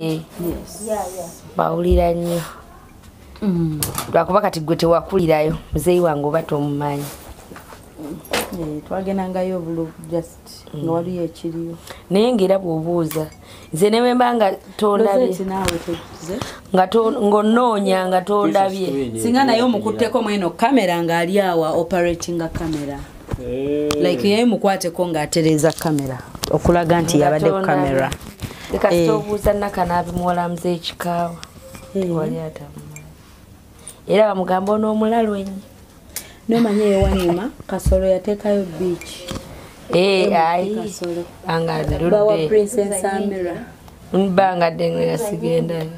Eh, bawulira nnyo lwakuba kati gwe tewakulirayo muzeeyi wange oba tomumanyi. Eh, twagendangayo obulu just nga waliyo ekiriyo. Naye ngaera bw'obuuza nze ne bwe mba nga tondabye ng'onoonya nga tondabye. Singa naye omukutteko mweno kamera ng'ali awa operatinga kamera. Like yaye mukwateko ng'atereza kamera okulaga nti yabadde ku kamera leka Eh. sitobuuza nakanaabi muwalamuza ekikaawa. Wali atamumanyi era bamugamba onoomulalwenyi nomanye ewanyuma kasolo yateekayo Eh, amira mbangadde nga sigendayo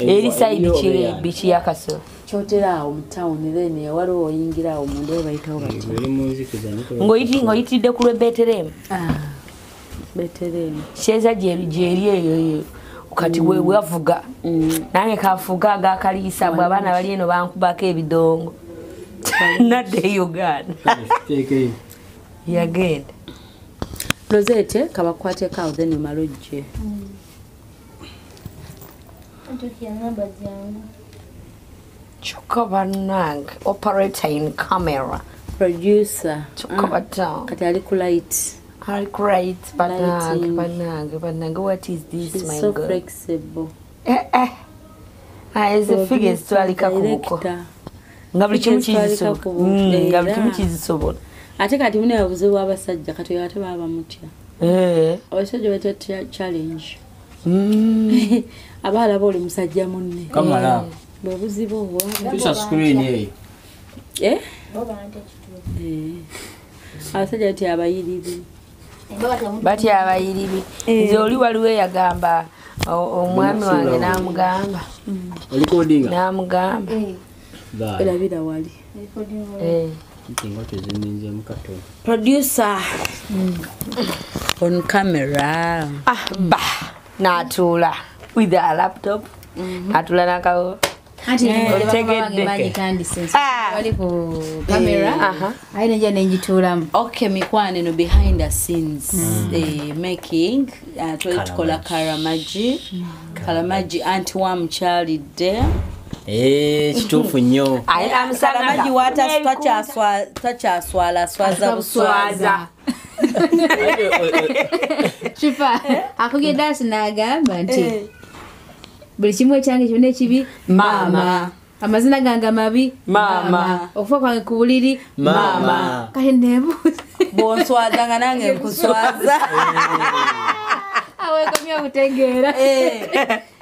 eri saidi kiri biki yakasolo kyotera awo mu tawuni then ewaliwo oyingira awo munda we bayitawo bati Ng'oyiti- ng'oyitiridde ku lwe beteremu beteremu kyeza gyeri eyo eyo. Kati we wavuga nange kafuga agakaliisa bwe abaana bali eno bankubako ebidongo. Nadde e uganda yagenda. Lozete kabakwateko awo then omala ojje kyokka bannange. Operator in camera. Producer. Kyokka batamu. kati ali ku light ali great bannange Lighting. bannange bannange what is this She's my so god? flexible. Eh eh. Ah, ezo figure zitwalika ku buko Director. nga buli kimu Figure zitwalika kizisobola ku buko. Mm, nga buli kimu kizisobola ate kati muna obuzibu bw'abasajja kati oyo ate baba bamutya Eh. abasajja bata challenge. Mm. aba alaba oli musajja munne. Bwe buzibu obwo Eh? Eh. abasajja batya abayiriri batya abayiribi nze oli waliwo eyagamba omwami wange n'amugamba. Olikodinga n'amugamba. Erabira wali. Eh. producer. On camera. Ah, ba n'atuula. With a laptop. N'atuula n'akawo Bagitandise Ah. ku kamera Aha. aye nenja nenjituulamu okay mikwano eno behind the scenes eh, making uh, twali tukola karamaji. Karamaji anti wa mukyalidde kituufu nnyo. Nga- wata twakyaswala swaza buswaza. kifa akugye dansi n'agamba nti buli kimu ekyange kyonna ekibi Maama. amazina gange mabi Maama. okufa kwange ku buliri Maama. kale nebuuza bwonswaza nga nange nkuswaza. Awekomya okutegeera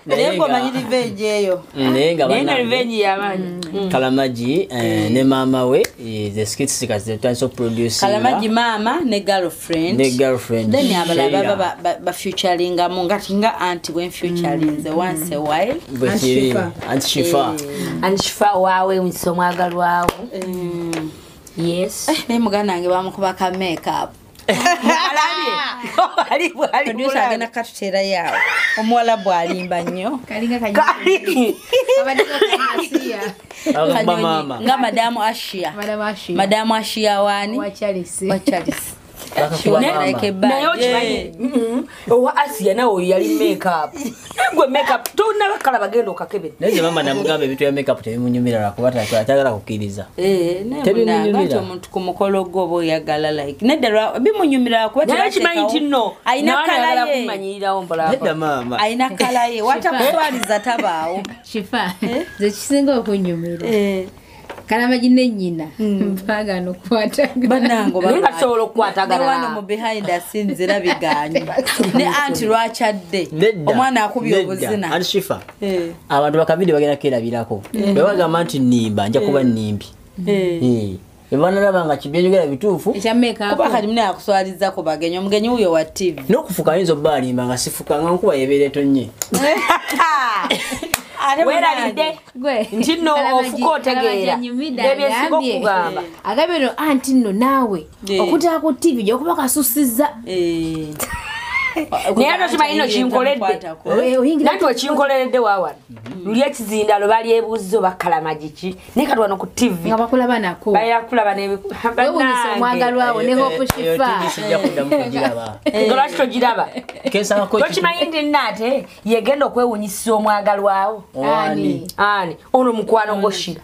naye ngaomanyi revenge eyo. Naye nga naye nga bannange, revenge yamanyi kalamaji eh, ne maama we eh, the skits kati zetandisa okuproducinga kalamagi maama ne girlfriend. Ne girlfriend. Then Sheila. baba ba- bafeaturingamu ngati nga anti bwenfeaturinze once a while. Bwe kiri anti shifa. Ankifa waawe mukisa omwagalwawo yes. Naye muganda wange bamukubaka makeup. Ali bwali producer agenda katutera yawe omuwalabu alimba nnyo. Nga madamu ashia. Madamu ashia. Wani? Wachalisi naye okimanyi? Mm, owa asiya nawe oyo yali makeup. Gwe makeup. Tonabakala bagenda okakebera naye ze maama namugamba ebintu bya makeup tebimunyumira lwakuba tayagala kukkiriza. Eh, Tebimunyumira. omuntu ku mukolo gwe oba oyagala like nedda lwa- bimunyumira lwakuba naye kimanyi nti nno ayina kala kumanyirirawo nedda mbalaba maama. Ayina kala ye. Watakuswaliza tabaawo. Kifa ze kisinga okunyumira kalamagi nenyina mpagana okukwataga banango naye nga tusobola okukwatagana wano mu behind the scenes era biganye ne anti lwakyadde omwana akubye obuzina. Anti shifa Eh, abantu bakabidi bagenda kerabirako bwe bagamba nti nimba nja kuba nimbi eh. ebanalaba nga kibyenjogera bituufu kuba kati muna yakuswaliza ku bagenyi omugenyi wuyo wa tv n'okufuka ayinza obba alimba nga sifuka nga nkuba yebeera etonye Gwe. nti nno ofuka otegeera. agambye. okugamba agambye no anti nno naawe Eh. okutaba ku tv gyokuba kasusiza Eh, naye ate okimanyi no kinkoledde. Eh, nanti wekinkoleredde waawano luli ekizindalo balyebuuziza oba kalamagi ki naye kati wano ku tv balira kulaba lwaki togiraba? Tokimanyi nti naate yegenda okwewunyisisa omwagalwawo ani? Ani? Ono mukwano goshira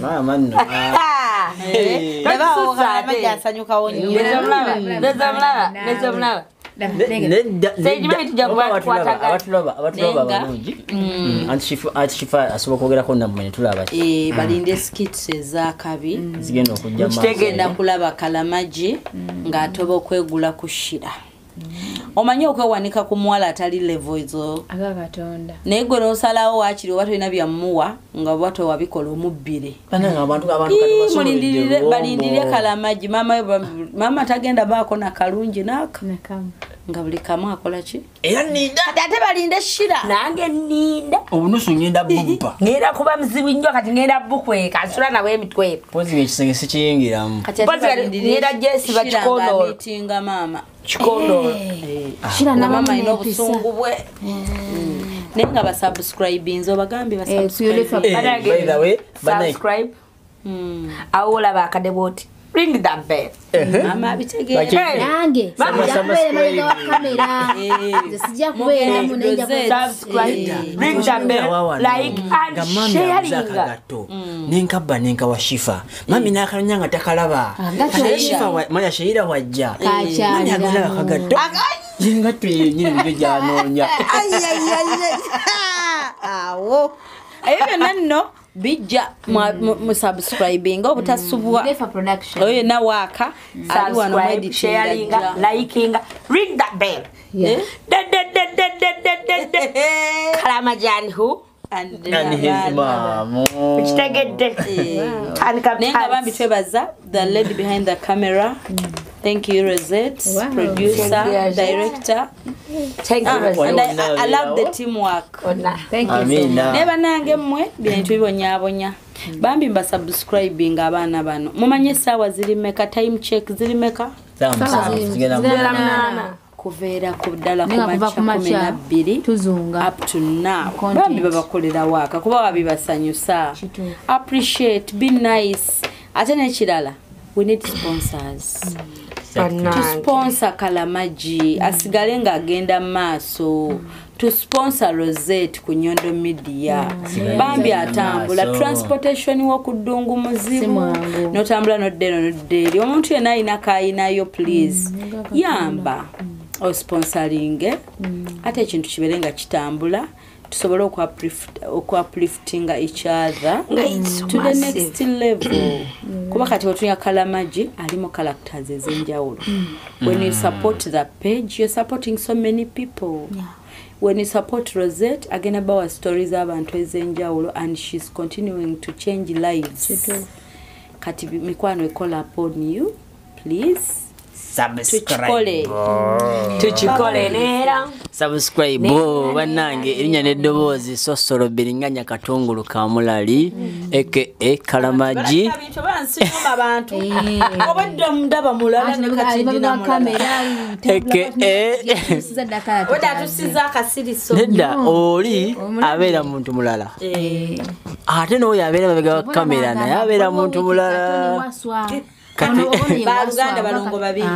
maama nno. Ah, Ndabaawo kalamagi asanyukawo abatulaba balungi anti shifa asobola okwogerako nammwe netulaba Eh, balinde skits ezakabi zigenda okujja maaso. Mukitegedde. genda kulaba kalamagi ng'atoba okwegula ku shira omanyi okwewanika ku muwala atali levo ezo aga katonda. Naye gwe n'osalawo waakiri oba tolina byamuwa nga bwa tewabikola omubbire. Balindirire kalamagi. Maama tagenda baako nakalungi naaka nga buli kamu akola ki? Era ninda ate balinde shira. Nange ninda obunusu ngenda bubba. ngenda kuba muzibu nnyo kati ngenda bukweka nsula nawe emitweko. Pozi ngaekisenge sikiyingiramu. Kati ngenda gyesiba Shira kikondolo. ng'amiitinga maama shira nga maama nabamu alina nepisa obusungu bwe. Naye nga basubscribinze obagambye kuyolefa Eh, by the way, bannange- subscribe awo olaba akadeboti ring the bell maama abitegeera Baki- nange Mama, sijja kubeera emabega wa kamera. Eh. nze sijja kubeera mu nenja Rosette. subscribe Eh. ring the bell like and nga mami abuze sharing akagato nenkabba nenkawa shifa mami nakalonya nga takalaba Agato Naye ye. shifa wa- manya sheira wajja. Kakyalira. mami agalaba akagato yengatto yenyini nibyo gyanoonya awo. Ebyo byonna nno bijja musubscribinga obutasubwa Lefa production. Oyo yenna waaka ali wano subscribe sharing liking ring the bell. Yeah. De- de- de- de- de- de- de- de. kalamajani hu? And his mom kitegedde naye nga bambi twebaza the lady behind the camera thank you rosette Wow. producer Thank director. Thank Ah, you Waliwo and I, I, I love the teamwork. Thank you so much. Amina naye bannange mmwe bintu bibonyabonya bambi mbasubscribing abaana bano. Mumanyi essaawa ziri meka time check ziri meka? Kuveera ku ddala kumakya tuzunga. Up to now. Bambi babakolera waaka kuba wabibasanyusa appreciate be nice. Ate n'ekirala we need sponsors. Bannange. Tusponsor kalamagi asigale ng'agenda mu maaso tusponsor rosette ku nyondo media. Bambi atambula. transportation w'okuddungu Si muzibu notambula nodde eno nodde eri. Omuntu yenna alina kayinayo please. Yamba. Osponsoringe ate ekintu kibeere nga kitambula tusobole okwa-uplift- each other. Nga to the next level. Kuba kati wetunya kalamagi alimu characters ez'enjawulo. When you support the page you're supporting so many people. When you support rosette again about stories abantu ez'enjawulo and she's continuing to change lives. Kati mikwano ekola upon you please. Tukikole neera subscribe. Bannange erinnya n'eddoboozi sosolo biringanya katungulu kamulali eke kalamagi. Bansinyuma bantu. Eh. eh. nedda oli Omulala. abeera muntu mulala. Eh. ate n'oyo abeera mabega wa kamera naye abeera muntu mulala baluganda balongo babiri.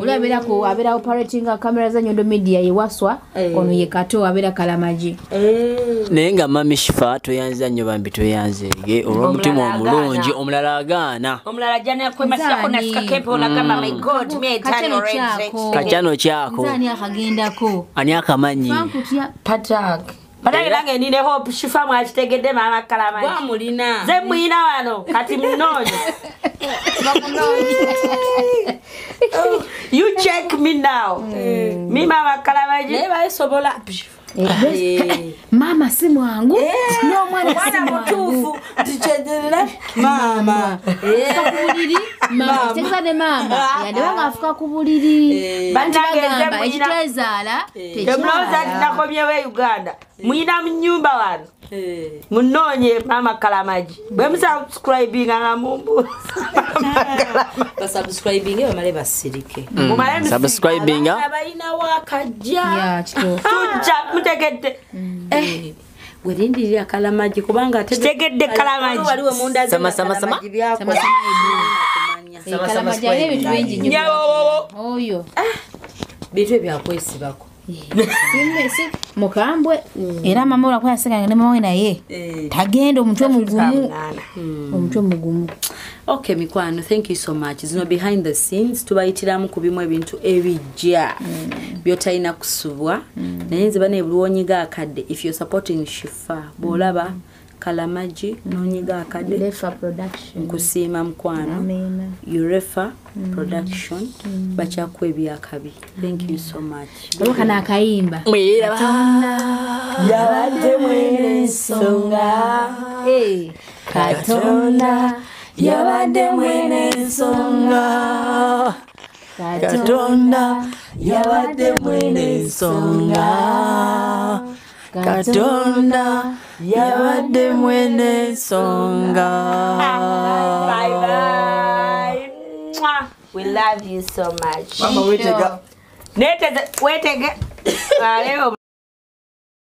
oli abeera ku abeera operating kamera za nyondo media yewaswa Eh. ono ye kato abeera kalamagi. Naye nga mami shifa toyanziza nnyo bambi toyanzeege olw'omutima omulungi omulala agaana. Kakyano eternal kyako. ani akamanyi batange nange nine hope shifa mwakitegedde maama kalamagi gwamulina ze mwina wano kati munoonye you check me now. Mi maama kalamagi naye bayisobola. Maama si mwangu? N'omwana si mwana mwangu? mutuufu. Tikyederera maama kitegeza ne maama yandeba nga afuka ku buliri. Nze bagamba ekitezaala temulowooza nti nakomyewo e uganda. Muyina mu nyumba wano. Eh. munoonye mama kalamagi. Bwe musubscribinga nga mumbuuza basubscribinge bamale basirike. Wakajja. Ya kituufu tujja mutegedde. Eh, gwe lindirira kalamagi kubanga Kitegedde Kalamagi. Eh, kalamagi alina ebintu bingi oyo. Bintu ebyakwesibako si- mukambwe. Era mama olwakuba yasekanga ne mama we naye. Eh. tagenda omutwe mugumu Mwana. omutwe mugumu okay mikwano thank you so much. Zino behind the scenes tubayitiramu ku bimu ebintu ebijja. Byotalina kusubwa. Naye nze bane buliwonyiga akadde if you're supporting shifa bwolaba kalamagi nonyiga production. Nkusiima mukwano urefa production bakyakuwa ebyakabi thank you so much. Waliwo kana akayimba yabadde mwene ensonga katonda yabadde mwene ensonga katonda yabadde mwene ensonga katonda yabadde mwene ensonga bye bye. Mwah. we love you so much. Mama wetega. Ah, leo